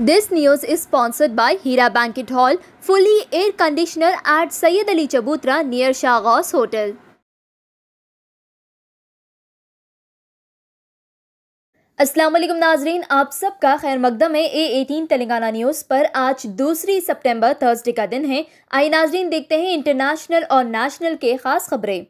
This news is sponsored by Heera banquet hall fully air conditioner at Syed Ali Chabutra near Shahgas hotel Aslam नाजरीन आप सबका खैर मकदम है A eighteen Telangana news पर। आज दूसरी सितंबर थर्सडे का दिन है। आई नाजरीन देखते हैं इंटरनेशनल और नेशनल के खास खबरें।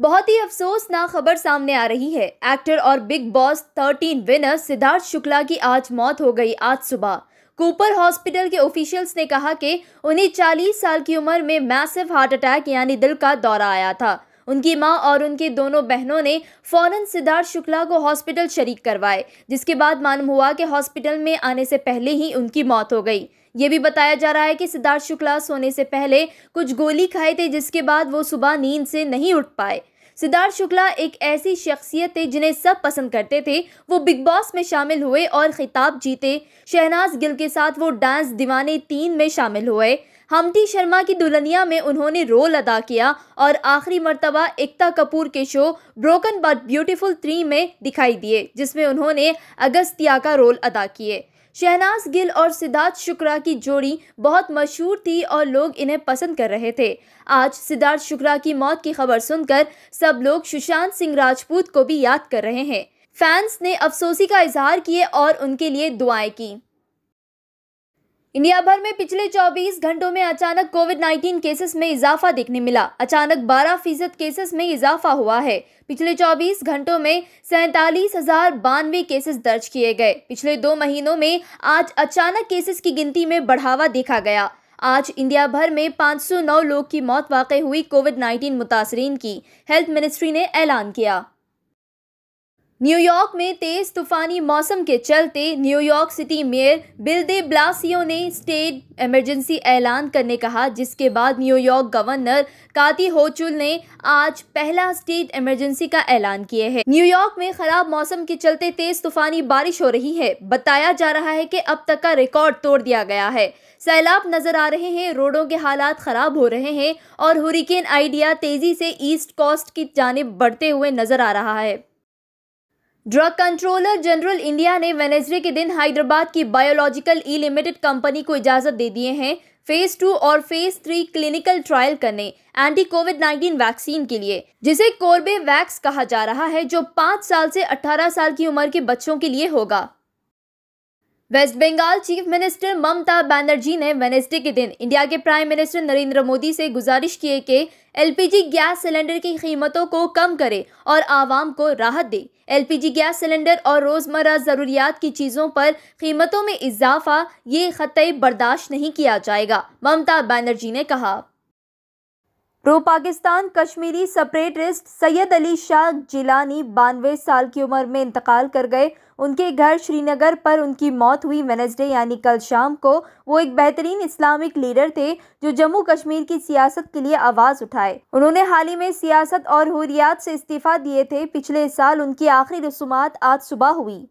बहुत ही अफसोसनाक खबर सामने आ रही है। एक्टर और Bigg Boss thirteen winner Siddharth Shukla की आज मौत हो गई आज सुबह। कूपर हॉस्पिटल के ऑफिशियल्स ने कहा कि उन्हें 40 साल की उम्र में मैसिव हार्ट अटैक यानी दिल का दौरा आया था। उनकी माँ और उनकी दोनों बहनों ने फ़ौरन सिद्धार्थ शुक्ला को हॉस्पिटल शरीक करवाए, जिसके बाद मालूम हुआ कि हॉस्पिटल में आने से पहले ही उनकी मौत हो गई। ये भी बताया जा रहा है कि सिद्धार्थ शुक्ला सोने से पहले कुछ गोली खाए थे, जिसके बाद वो सुबह नींद से नहीं उठ पाए। सिद्धार्थ शुक्ला एक ऐसी शख्सियत थे जिन्हें सब पसंद करते थे। वो बिग बॉस में शामिल हुए और खिताब जीते। शहनाज गिल के साथ वो डांस दीवाने तीन में शामिल हुए। हमटी शर्मा की दुल्हनिया में उन्होंने रोल अदा किया और आखिरी मरतबा एकता कपूर के show Broken But Beautiful three में दिखाई दिए, जिसमें उन्होंने अगस्तिया का रोल अदा किए। शहनाज गिल और सिद्धार्थ शुक्रा की जोड़ी बहुत मशहूर थी और लोग इन्हें पसंद कर रहे थे। आज सिद्धार्थ शुक्रा की मौत की खबर सुनकर सब लोग सुशांत सिंह राजपूत को भी याद कर रहे हैं। फैंस ने अफसोसी का इजहार किए और उनके लिए दुआएँ की। इंडिया भर में पिछले 24 घंटों में अचानक कोविड 19 केसेस में इजाफा देखने मिला। अचानक 12 फ़ीसद केसेस में इजाफा हुआ है। पिछले 24 घंटों में सैतालीस हज़ार बानवे केसेस दर्ज किए गए। पिछले दो महीनों में आज अचानक केसेस की गिनती में बढ़ावा देखा गया। आज इंडिया भर में 509 लोग की मौत वाकई हुई कोविड 19 मुतासरीन की। हेल्थ मिनिस्ट्री ने ऐलान किया। न्यूयॉर्क में तेज तूफानी मौसम के चलते New York city mayor Bill de Blasio ने स्टेट इमरजेंसी ऐलान करने कहा, जिसके बाद न्यूयॉर्क गवर्नर काती होचुल ने आज पहला स्टेट इमरजेंसी का ऐलान किया है। न्यूयॉर्क में खराब मौसम के चलते तेज तूफानी बारिश हो रही है। बताया जा रहा है कि अब तक का रिकॉर्ड तोड़ दिया गया है। सैलाब नज़र आ रहे हैं, रोडों के हालात खराब हो रहे हैं और हुरिकेन आइडिया तेज़ी से ईस्ट कोस्ट की जानब बढ़ते हुए नज़र आ रहा है। ड्रग कंट्रोलर जनरल इंडिया ने वेनेसडे के दिन हैदराबाद की बायोलॉजिकल ई लिमिटेड कंपनी को इजाज़त दे दिए हैं फ़ेज़ टू और फ़ेज़ थ्री क्लिनिकल ट्रायल करने एंटी कोविड 19 वैक्सीन के लिए, जिसे कोर्बे वैक्स कहा जा रहा है, जो पाँच साल से 18 साल की उम्र के बच्चों के लिए होगा। West Bengal chief minister Mamata Banerjee ने वेनेसडे के दिन इंडिया के प्राइम मिनिस्टर नरेंद्र मोदी से गुजारिश की कि एलपीजी गैस सिलेंडर की कीमतों को कम करे और आवाम को राहत दे। एलपीजी गैस सिलेंडर और रोज़मर्रा ज़रूरियात की चीज़ों पर कीमतों में इजाफा, ये ख़त बर्दाश्त नहीं किया जाएगा, ममता बनर्जी ने कहा। प्रो पाकिस्तान कश्मीरी सेपरेटिस्ट सैयद अली शाह जिलानी बानवे साल की उम्र में इंतकाल कर गए। उनके घर श्रीनगर पर उनकी मौत हुई वेनसडे, यानी कल शाम को। वो एक बेहतरीन इस्लामिक लीडर थे, जो जम्मू कश्मीर की सियासत के लिए आवाज़ उठाए। उन्होंने हाल ही में सियासत और हुरियात से इस्तीफ़ा दिए थे। पिछले साल उनकी आखिरी रसूमात आज सुबह हुई।